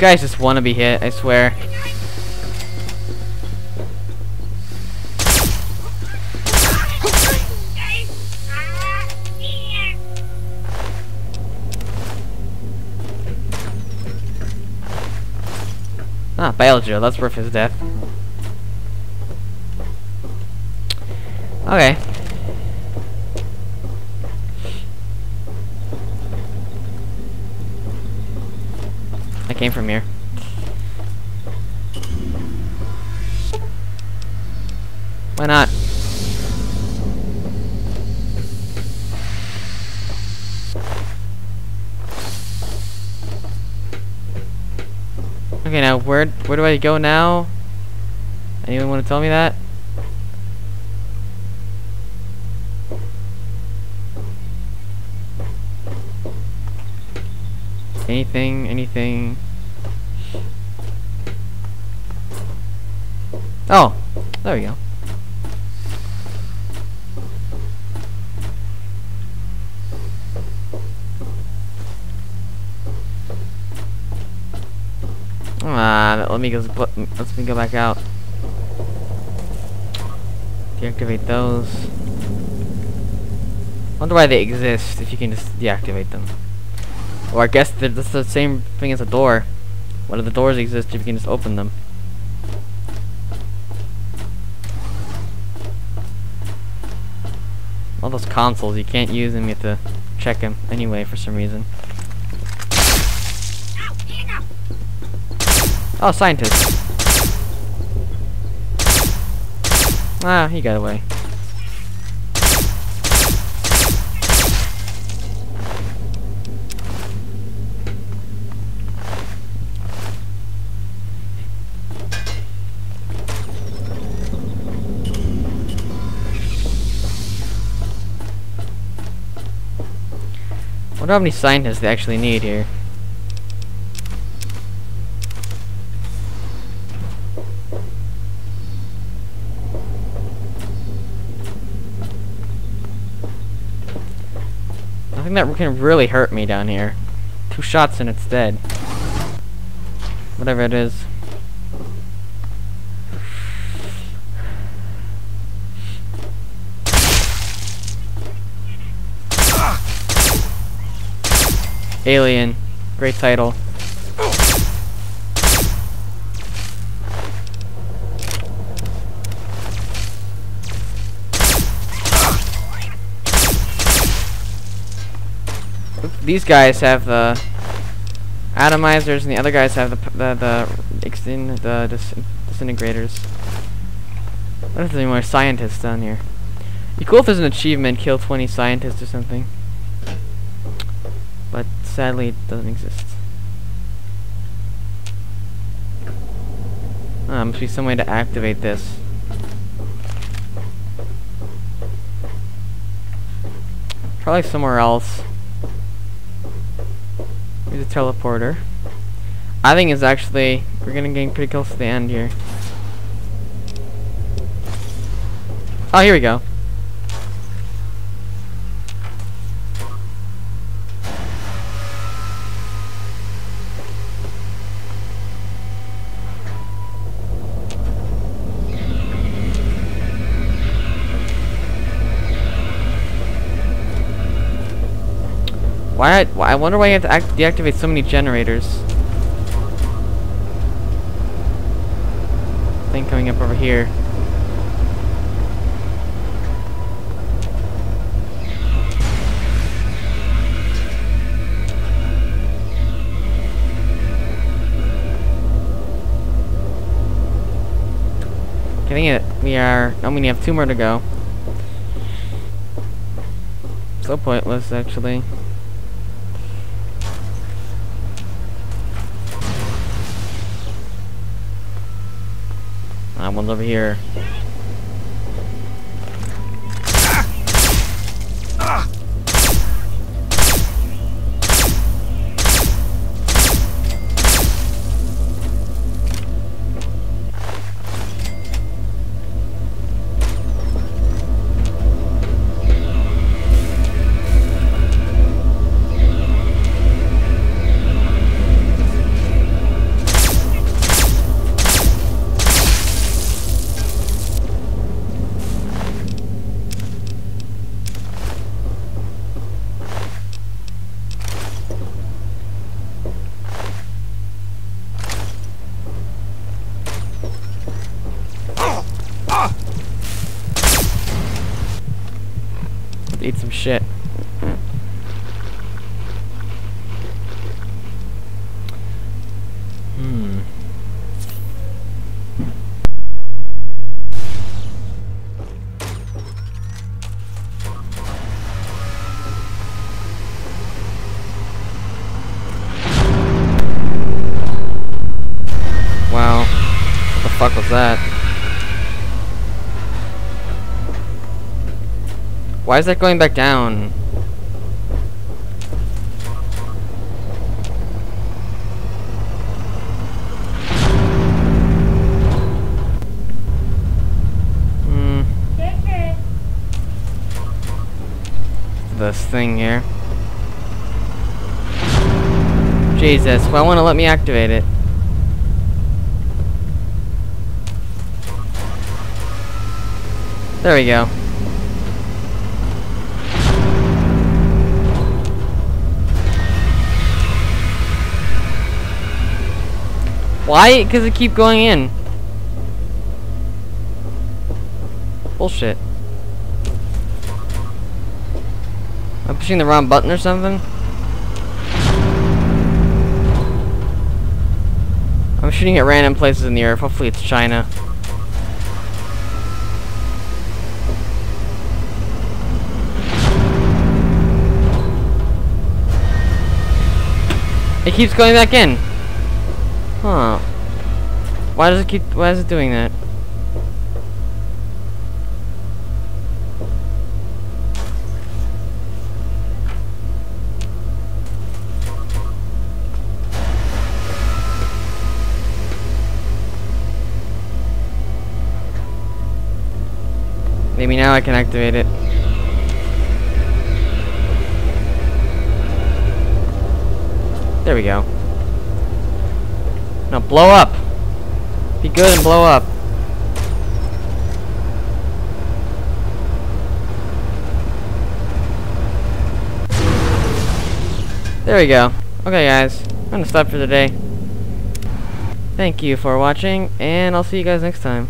guys just want to be hit, I swear. Ah, Biological, that's worth his death. Okay. Came from here. Why not? Okay, now where where do I go now? Anyone want to tell me that? Anything, anything. Oh, there we go. Ah, let me go. Let me go back out. Deactivate those. Wonder why they exist if you can just deactivate them. Or I guess that's the same thing as a door. One of the doors exist if you can just open them. All those consoles, you can't use them, you have to check them anyway for some reason. Oh, scientist. Ah, he got away. Wonder how many scientists they actually need here. Nothing that can really hurt me down here. Two shots and it's dead. Whatever it is. Alien. Great title. These guys have the atomizers, and the other guys have the the the, the dis disintegrators. What if there's any more scientists down here? Be cool if there's an achievement, kill 20 scientists or something sadly it doesn't exist. Ah, must be some way to activate this. Probably somewhere else. Here's a teleporter. I think it's actually, we're gonna get pretty close to the end here. Oh, here we go. Why, why? I wonder why you have to act deactivate so many generators. Thing coming up over here. Getting it. We are. I mean, we have two more to go. So pointless, actually. Uh, one's over here. To eat some shit. Hmm. Wow. What the fuck was that? Why is that going back down? Hmm. This thing here. Jesus, why won't it let me activate it? There we go. Why? Because it keep going in. Bullshit. I'm pushing the wrong button or something? I'm shooting at random places in the earth. Hopefully it's China. It keeps going back in. Huh. Why does it keep why is it doing that? Maybe now I can activate it. There we go. Now blow up. Be good and blow up. There we go. Okay guys, I'm gonna stop for the day. Thank you for watching, and I'll see you guys next time.